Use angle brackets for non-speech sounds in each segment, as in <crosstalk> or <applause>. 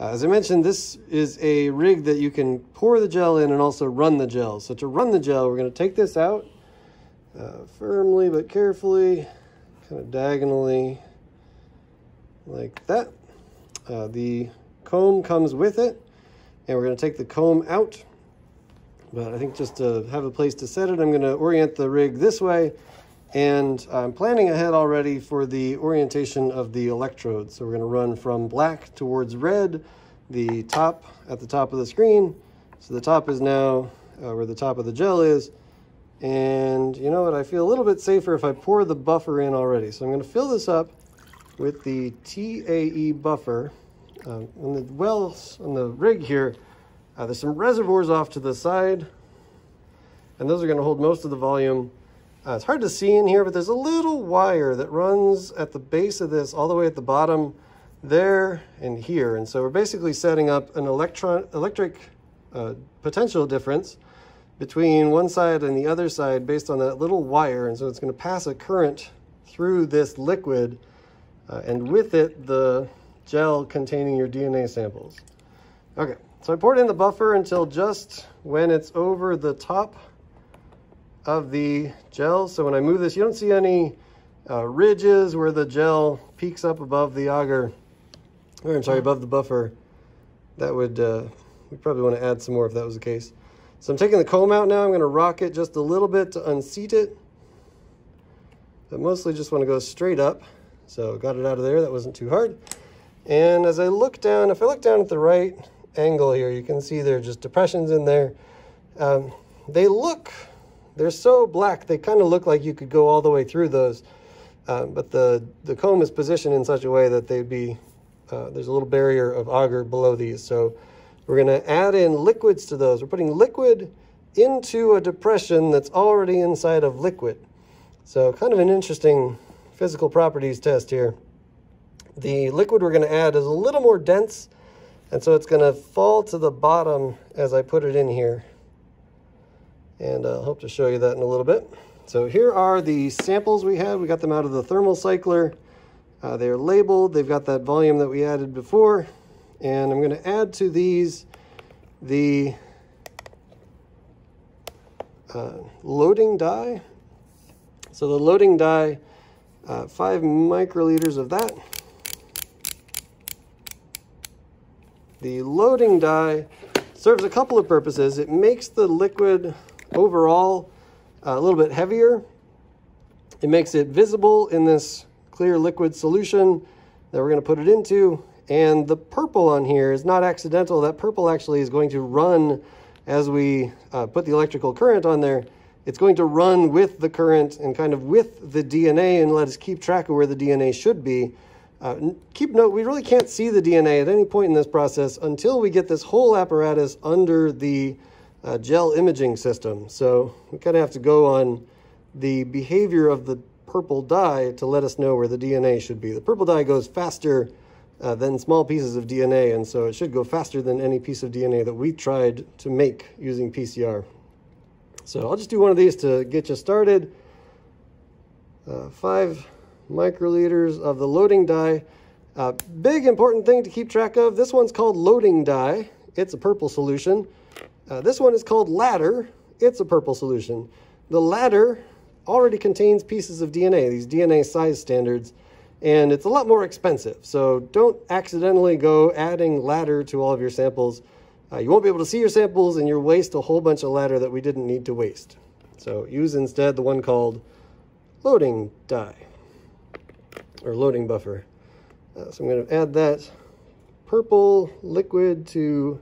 Uh, as I mentioned, this is a rig that you can pour the gel in and also run the gel. So to run the gel, we're going to take this out uh, firmly but carefully, kind of diagonally like that. Uh, the comb comes with it, and we're going to take the comb out. But I think just to have a place to set it, I'm going to orient the rig this way, and I'm planning ahead already for the orientation of the electrodes. So we're going to run from black towards red, the top at the top of the screen. So the top is now uh, where the top of the gel is. And you know what, I feel a little bit safer if I pour the buffer in already. So I'm going to fill this up with the TAE buffer. Um, on the wells, on the rig here, uh, there's some reservoirs off to the side, and those are going to hold most of the volume. Uh, it's hard to see in here, but there's a little wire that runs at the base of this, all the way at the bottom, there and here. And so we're basically setting up an electron electric uh, potential difference between one side and the other side based on that little wire. And so it's going to pass a current through this liquid, uh, and with it, the gel containing your DNA samples. Okay, so I poured in the buffer until just when it's over the top of the gel. So when I move this, you don't see any uh, ridges where the gel peaks up above the agar, or I'm sorry, above the buffer. That would, uh, we probably want to add some more if that was the case. So I'm taking the comb out now. I'm going to rock it just a little bit to unseat it. But mostly just want to go straight up. So got it out of there. That wasn't too hard. And as I look down, if I look down at the right angle here, you can see there are just depressions in there. Um, they look, they're so black, they kind of look like you could go all the way through those. Uh, but the, the comb is positioned in such a way that they'd be, uh, there's a little barrier of agar below these. So we're going to add in liquids to those. We're putting liquid into a depression that's already inside of liquid. So kind of an interesting physical properties test here. The liquid we're going to add is a little more dense, and so it's going to fall to the bottom as I put it in here. And I'll hope to show you that in a little bit. So here are the samples we had. We got them out of the thermal cycler. Uh, they're labeled. They've got that volume that we added before. And I'm going to add to these the uh, loading dye. So the loading dye, uh, five microliters of that. The loading dye serves a couple of purposes. It makes the liquid overall uh, a little bit heavier. It makes it visible in this clear liquid solution that we're going to put it into. And the purple on here is not accidental. That purple actually is going to run as we uh, put the electrical current on there. It's going to run with the current and kind of with the DNA and let us keep track of where the DNA should be. Uh, keep note, we really can't see the DNA at any point in this process until we get this whole apparatus under the uh, gel imaging system. So we kind of have to go on the behavior of the purple dye to let us know where the DNA should be. The purple dye goes faster uh, than small pieces of DNA, and so it should go faster than any piece of DNA that we tried to make using PCR. So I'll just do one of these to get you started. Uh, five microliters of the loading dye. Uh, big important thing to keep track of, this one's called loading dye. It's a purple solution. Uh, this one is called ladder. It's a purple solution. The ladder already contains pieces of DNA, these DNA size standards, and it's a lot more expensive. So don't accidentally go adding ladder to all of your samples. Uh, you won't be able to see your samples and you'll waste a whole bunch of ladder that we didn't need to waste. So use instead the one called loading dye or loading buffer. Uh, so I'm going to add that purple liquid to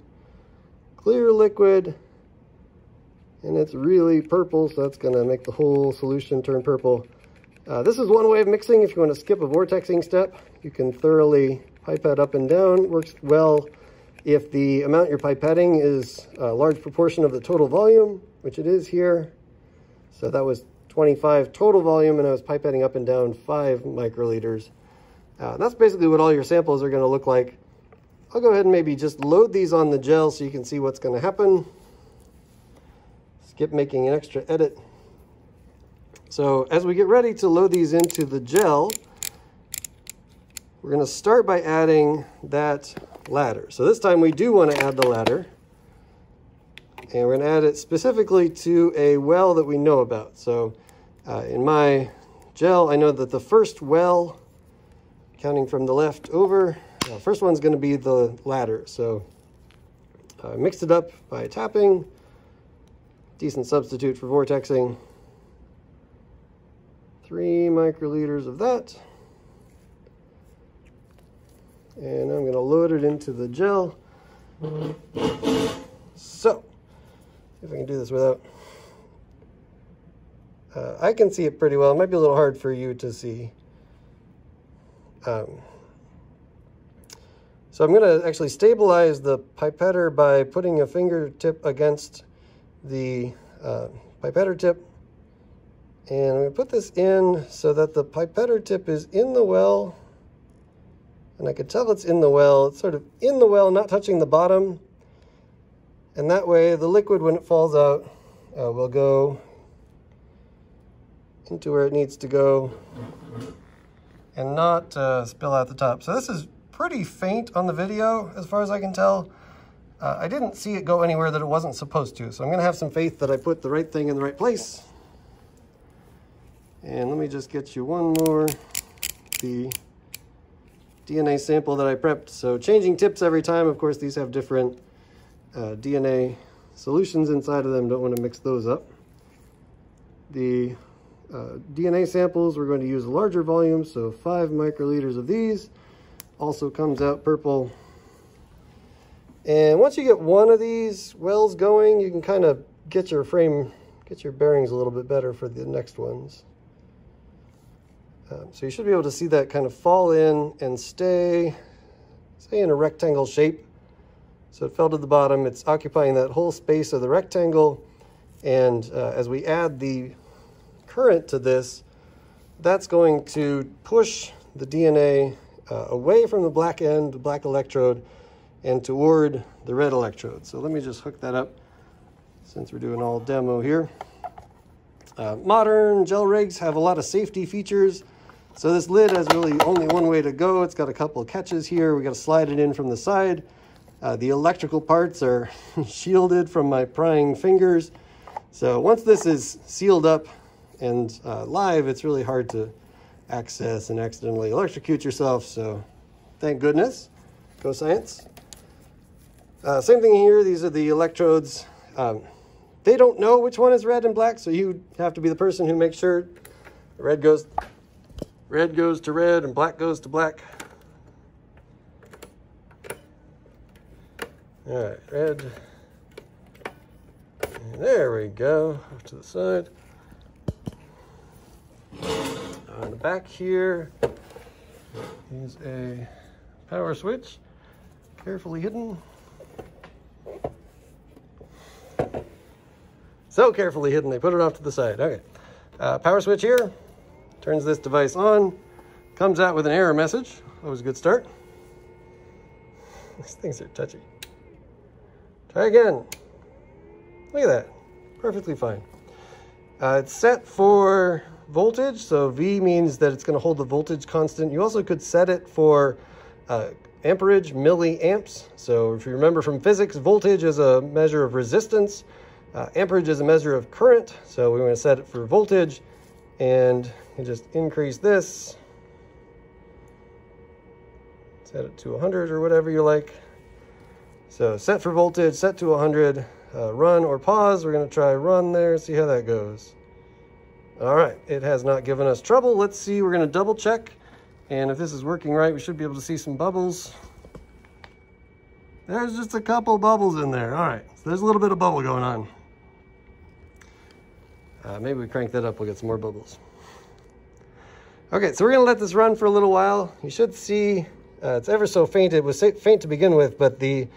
clear liquid and it's really purple so that's going to make the whole solution turn purple. Uh, this is one way of mixing if you want to skip a vortexing step. You can thoroughly pipette up and down. Works well if the amount you're pipetting is a large proportion of the total volume, which it is here. So that was 25 total volume, and I was pipetting up and down 5 microliters. Uh, that's basically what all your samples are going to look like. I'll go ahead and maybe just load these on the gel so you can see what's going to happen. Skip making an extra edit. So as we get ready to load these into the gel, we're going to start by adding that ladder. So this time we do want to add the ladder. And we're going to add it specifically to a well that we know about. So uh, in my gel, I know that the first well, counting from the left over, uh, first one's going to be the ladder. So I uh, mixed it up by tapping. Decent substitute for vortexing. Three microliters of that. And I'm going to load it into the gel. So, if I can do this without... Uh, I can see it pretty well. It might be a little hard for you to see. Um, so I'm going to actually stabilize the pipetter by putting a fingertip against the uh, pipetter tip. And I'm going to put this in so that the pipetter tip is in the well. And I can tell it's in the well. It's sort of in the well, not touching the bottom. And that way the liquid, when it falls out, uh, will go into where it needs to go and not uh, spill out the top. So this is pretty faint on the video as far as I can tell. Uh, I didn't see it go anywhere that it wasn't supposed to, so I'm gonna have some faith that I put the right thing in the right place. And let me just get you one more, the DNA sample that I prepped. So changing tips every time, of course, these have different uh, DNA solutions inside of them. Don't wanna mix those up. The uh, DNA samples, we're going to use a larger volume, so five microliters of these. Also comes out purple. And once you get one of these wells going, you can kind of get your frame, get your bearings a little bit better for the next ones. Um, so you should be able to see that kind of fall in and stay, stay in a rectangle shape. So it fell to the bottom, it's occupying that whole space of the rectangle. And uh, as we add the current to this, that's going to push the DNA uh, away from the black end, the black electrode, and toward the red electrode. So let me just hook that up since we're doing all demo here. Uh, modern gel rigs have a lot of safety features. So this lid has really only one way to go. It's got a couple of catches here. We got to slide it in from the side. Uh, the electrical parts are <laughs> shielded from my prying fingers. So once this is sealed up and uh, live, it's really hard to access and accidentally electrocute yourself. So thank goodness. Go science. Uh, same thing here. These are the electrodes. Um, they don't know which one is red and black, so you have to be the person who makes sure red goes red goes to red and black goes to black. All right, red. And there we go, off to the side. On the back here is a power switch, carefully hidden. So carefully hidden, they put it off to the side. Okay, uh, power switch here, turns this device on, comes out with an error message. Always a good start. These things are touchy. Try again. Look at that, perfectly fine. Uh, it's set for voltage. So V means that it's going to hold the voltage constant. You also could set it for uh, amperage, milliamps. So if you remember from physics, voltage is a measure of resistance. Uh, amperage is a measure of current. So we want to set it for voltage and just increase this. Set it to 100 or whatever you like. So set for voltage, set to 100, uh, run or pause. We're going to try run there, see how that goes. All right, it has not given us trouble. Let's see, we're gonna double check. And if this is working right, we should be able to see some bubbles. There's just a couple bubbles in there. All right, so there's a little bit of bubble going on. Uh, maybe we crank that up, we'll get some more bubbles. Okay, so we're gonna let this run for a little while. You should see, uh, it's ever so faint. It was faint to begin with, but the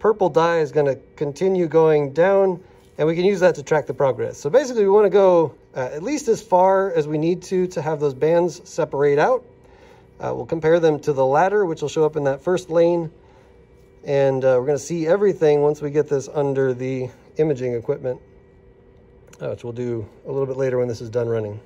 purple dye is gonna continue going down and we can use that to track the progress. So basically we wanna go uh, at least as far as we need to to have those bands separate out. Uh, we'll compare them to the ladder, which will show up in that first lane. And uh, we're gonna see everything once we get this under the imaging equipment, uh, which we'll do a little bit later when this is done running.